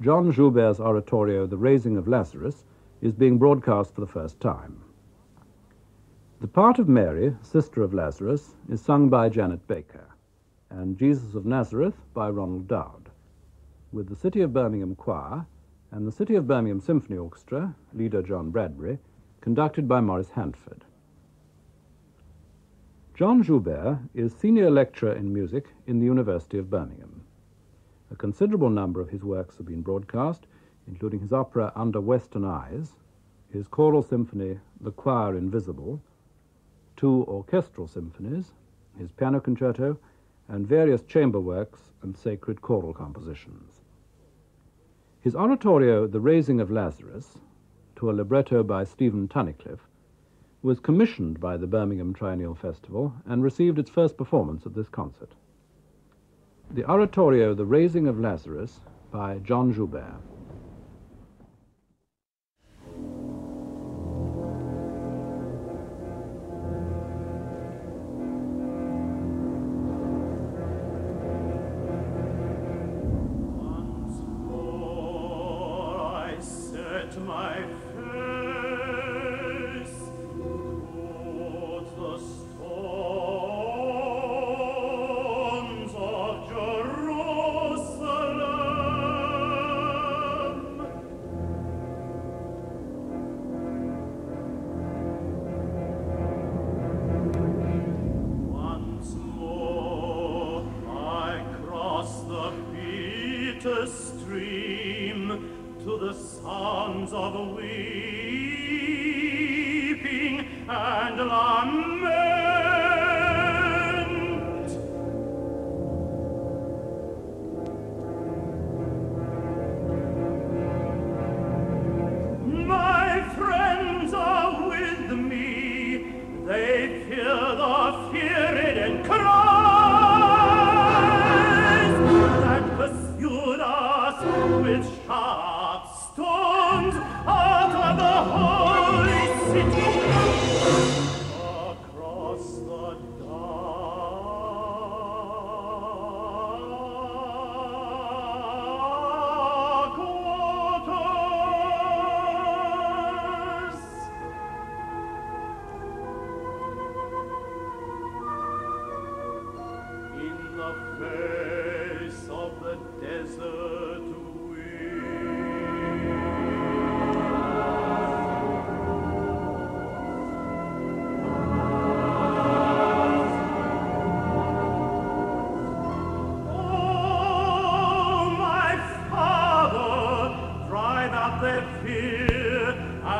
John Joubert's oratorio, The Raising of Lazarus, is being broadcast for the first time. The part of Mary, sister of Lazarus, is sung by Janet Baker, and Jesus of Nazareth by Ronald Dowd, with the City of Birmingham Choir and the City of Birmingham Symphony Orchestra, leader John Bradbury, conducted by Maurice Handford. John Joubert is senior lecturer in music in the University of Birmingham. A considerable number of his works have been broadcast, including his opera Under Western Eyes, his choral symphony The Choir Invisible, two orchestral symphonies, his piano concerto, and various chamber works and sacred choral compositions. His oratorio The Raising of Lazarus, to a libretto by Stephen Tunnicliffe, was commissioned by the Birmingham Triennial Festival and received its first performance at this concert. The oratorio The Raising of Lazarus by John Joubert.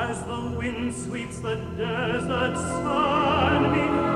as the wind sweeps the desert sun.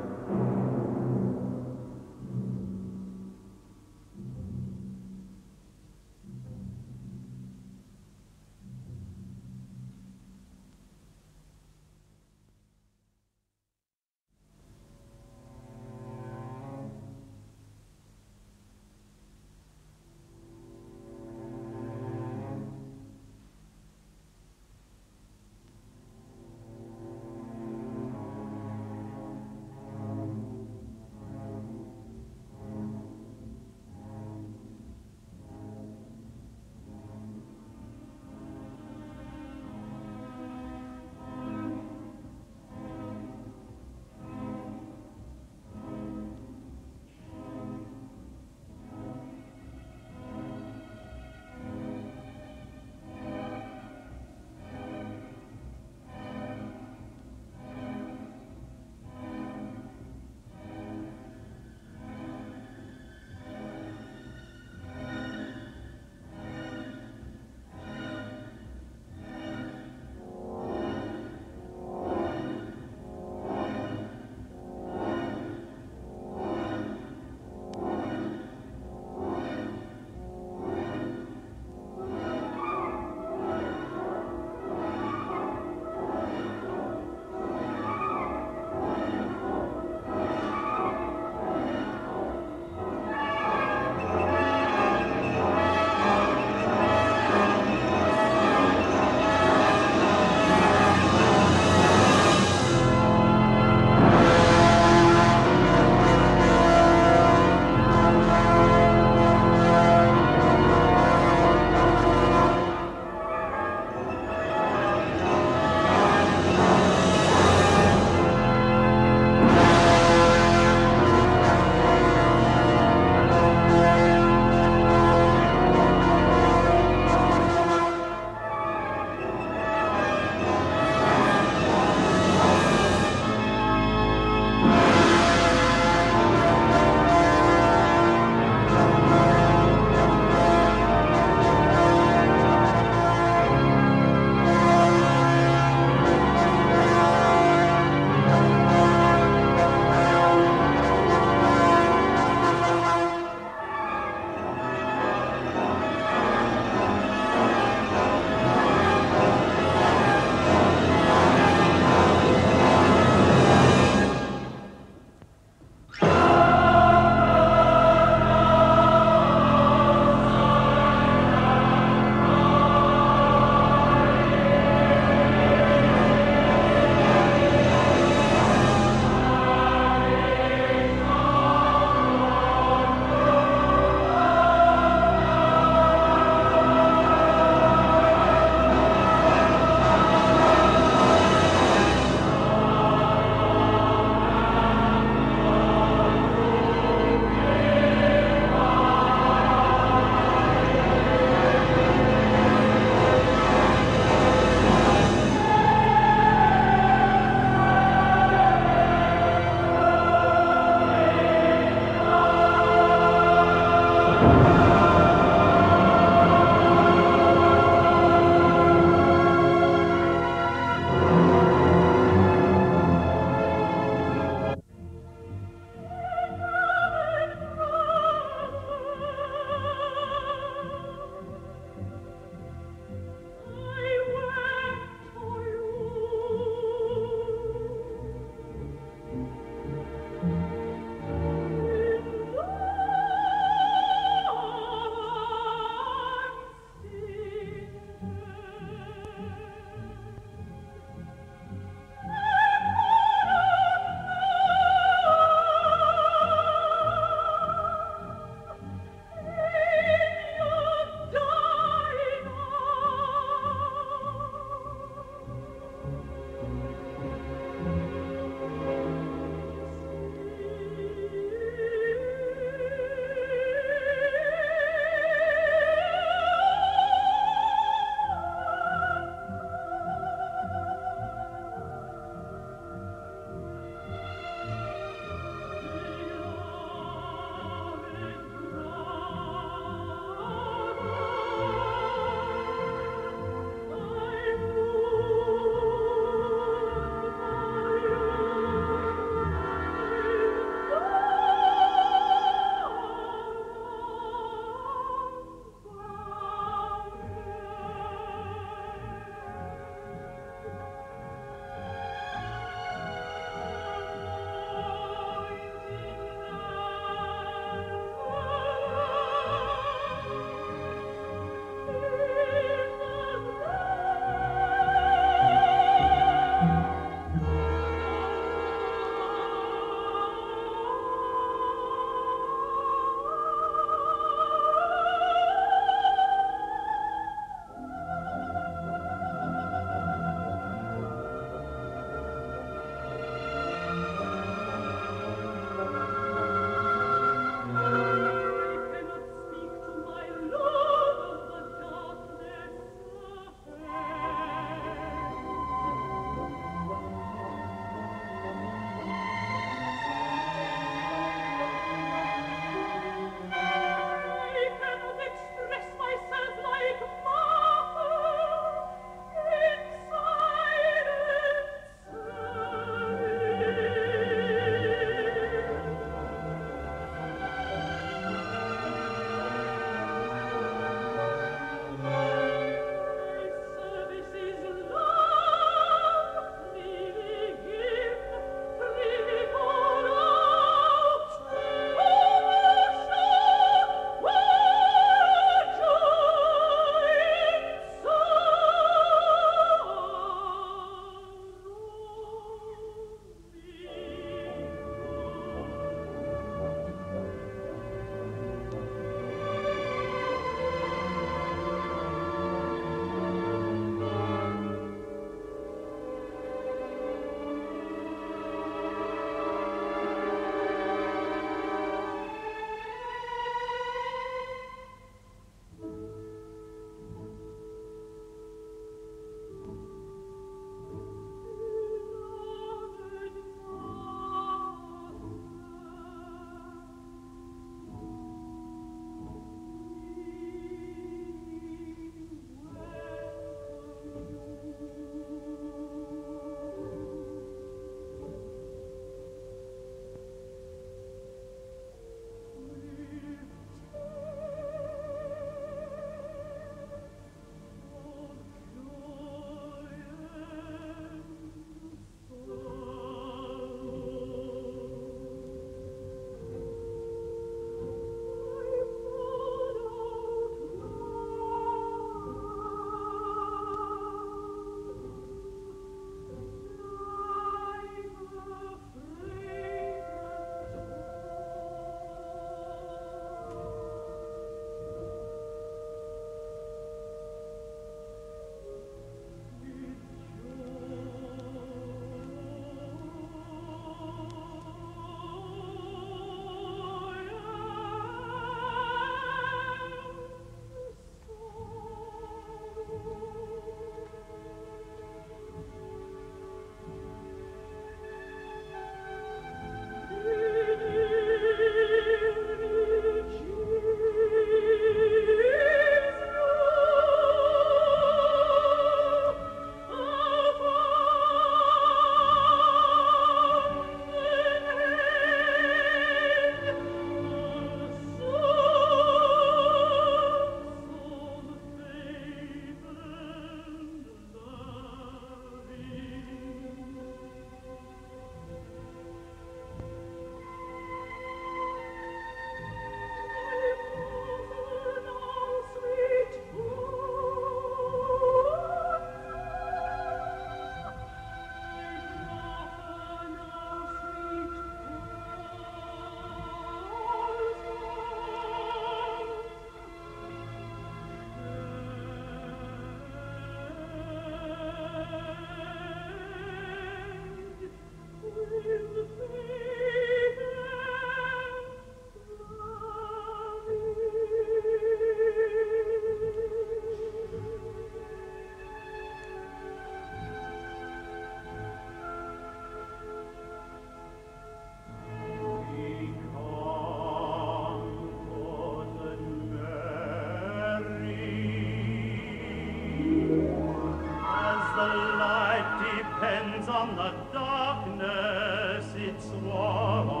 darkness its war